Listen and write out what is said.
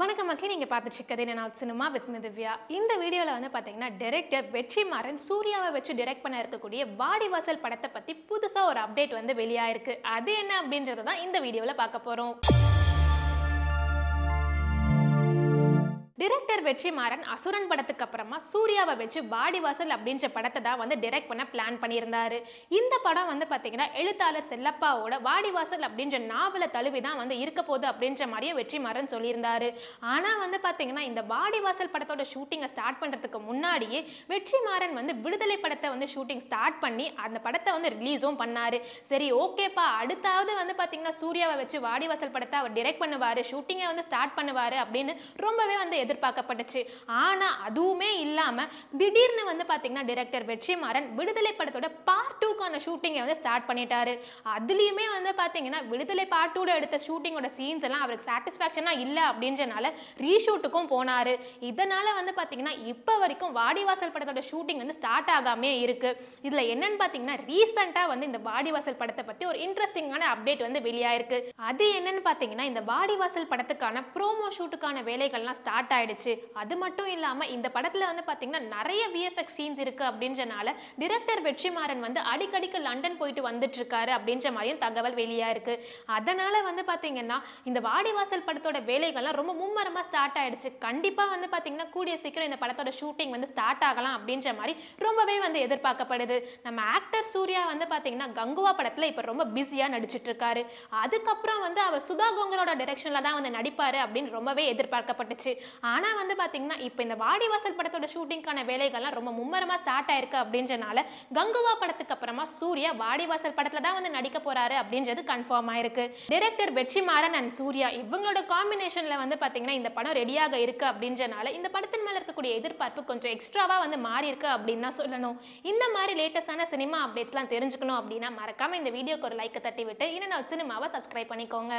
வணக்கம் மக்களே நீங்கள் பார்த்துட்டு கதை நான் சினிமா வித் மிதிவ்யா இந்த வீடியோவில் வந்து பார்த்தீங்கன்னா டேரக்டர் வெற்றிமாறன் சூர்யாவை வச்சு டைரக்ட் பண்ண இருக்கக்கூடிய வாடிவாசல் படத்தை பற்றி புதுசாக ஒரு அப்டேட் வந்து வெளியாயிருக்கு. அது என்ன அப்படின்றத தான் இந்த வீடியோவில் பார்க்க போகிறோம் டிரெக்டர் வெற்றிமாறன் அசுரன் படத்துக்கு அப்புறமா சூர்யாவை வச்சு வாடிவாசல் அப்படின்ற படத்தை தான் வந்து டிரெக்ட் பண்ண பிளான் பண்ணியிருந்தாரு. இந்த படம் வந்து பார்த்தீங்கன்னா எழுத்தாளர் செல்லப்பாவோட வாடிவாசல் அப்படின்ற நாவலை தழுவி தான் வந்து இருக்க போகுது அப்படின்ற மாதிரியே வெற்றிமாறன் சொல்லியிருந்தாரு. ஆனால் வந்து பார்த்தீங்கன்னா இந்த வாடிவாசல் படத்தோட ஷூட்டிங்கை ஸ்டார்ட் பண்ணுறதுக்கு முன்னாடியே வெற்றிமாறன் வந்து விடுதலை படத்தை வந்து ஷூட்டிங் ஸ்டார்ட் பண்ணி அந்த படத்தை வந்து ரிலீஸும் பண்ணாரு. சரி ஓகேப்பா அடுத்தாவது வந்து பார்த்தீங்கன்னா சூர்யாவை வச்சு வாடிவாசல் படத்தை அவர் டிரெக்ட் பண்ணுவார் ஷூட்டிங்கை வந்து ஸ்டார்ட் பண்ணுவார் அப்படின்னு ரொம்பவே வந்து எதிர்பார்க்கப்பட்டுச்சு ஆனால் அதுவுமே இல்லாமல் திடீர்னு வந்து பார்த்தீங்கன்னா டைரக்டர் வெற்றிமாறன் விடுதலை படத்தோட பார்ட் டூக்கான ஷூட்டிங்கை வந்து ஸ்டார்ட் பண்ணிட்டாரு. அதுலேயுமே வந்து பார்த்தீங்கன்னா விடுதலை பார்ட் எடுத்த ஷூட்டிங்கோட சீன்ஸ் எல்லாம் அவருக்கு சாட்டிஸ்ஃபேக்ஷனாக இல்லை அப்படின்றனால ரீஷூட்டுக்கும் போனார். இதனால் வந்து பார்த்தீங்கன்னா இப்போ வரைக்கும் வாடிவாசல் படத்தோட ஷூட்டிங் வந்து ஸ்டார்ட் ஆகாமே இருக்கு. இதில் என்னன்னு பார்த்தீங்கன்னா ரீசெண்டாக வந்து இந்த வாடிவாசல் படத்தை பற்றி ஒரு இன்ட்ரெஸ்டிங்கான அப்டேட் வந்து வெளியாயிருக்கு. அது என்னன்னு பார்த்தீங்கன்னா இந்த வாடிவாசல் படத்துக்கான ப்ரோமோ ஷூட்டுக்கான வேலைகள்லாம் ஸ்டார்ட் ஆயிடுச்சு. அது மட்டும் இல்லாமல் இந்த படத்தில் வந்து பார்த்தீங்கன்னா நிறைய விஎஃப்எக்ஸ் சீன்ஸ் இருக்கு அப்படின்றனால டிரெக்டர் வெற்றிமாறன் வந்து அடிக்கடிக்கு லண்டன் போயிட்டு வந்துட்டு இருக்காரு அப்படின்ற மாதிரியும் தகவல் வெளியா இருக்கு. அதனால வந்து பார்த்தீங்கன்னா இந்த வாடிவாசல் படத்தோட வேலைகள்லாம் ரொம்ப மும்மரமாக ஸ்டார்ட் ஆயிடுச்சு. கண்டிப்பாக வந்து பார்த்தீங்கன்னா கூடிய சீக்கிரம் இந்த படத்தோட ஷூட்டிங் வந்து ஸ்டார்ட் ஆகலாம் அப்படின்ற மாதிரி ரொம்பவே வந்து எதிர்பார்க்கப்படுது. நம்ம ஆக்டர் சூர்யா வந்து பார்த்தீங்கன்னா கங்குவா படத்தில் இப்போ ரொம்ப பிஸியாக நடிச்சிட்டு இருக்காரு அதுக்கப்புறம் வந்து அவர் சுதா கோங்கரோட டைரக்ஷனில் தான் வந்து நடிப்பாரு அப்படின்னு ரொம்பவே எதிர்பார்க்கப்பட்டுச்சு. ஆனால் வந்து பார்த்தீங்கன்னா இப்போ இந்த வாடிவாசல் படத்தோட ஷூட்டிங்கான வேலைகள்லாம் ரொம்ப மும்மரமாக ஸ்டார்ட் ஆயிருக்கு அப்படின்றனால கங்குவா படத்துக்கு அப்புறமா சூர்யா வாடிவாசல் படத்தில் தான் வந்து நடிக்க போறாரு அப்படின்றது கன்ஃபார்ம் ஆயிருக்கு. டிரெக்டர் வெற்றிமாறன் அண்ட் சூர்யா இவங்களோட காம்பினேஷனில் வந்து பார்த்தீங்கன்னா இந்த படம் ரெடியாக இருக்கு அப்படின்றனால இந்த படத்தின் மேலே இருக்கக்கூடிய எதிர்பார்ப்பு கொஞ்சம் எக்ஸ்ட்ராவாக வந்து மாறி இருக்கு அப்படின்னு தான் சொல்லணும். இந்த மாதிரி லேட்டஸ்டான சினிமா அப்டேட்ஸ்லாம் தெரிஞ்சுக்கணும் அப்படின்னா மறக்காம இந்த வீடியோக்கு ஒரு லைக்கை தட்டி விட்டு இன்னும் சினிமாவை சப்ஸ்கிரைப் பண்ணிக்கோங்க.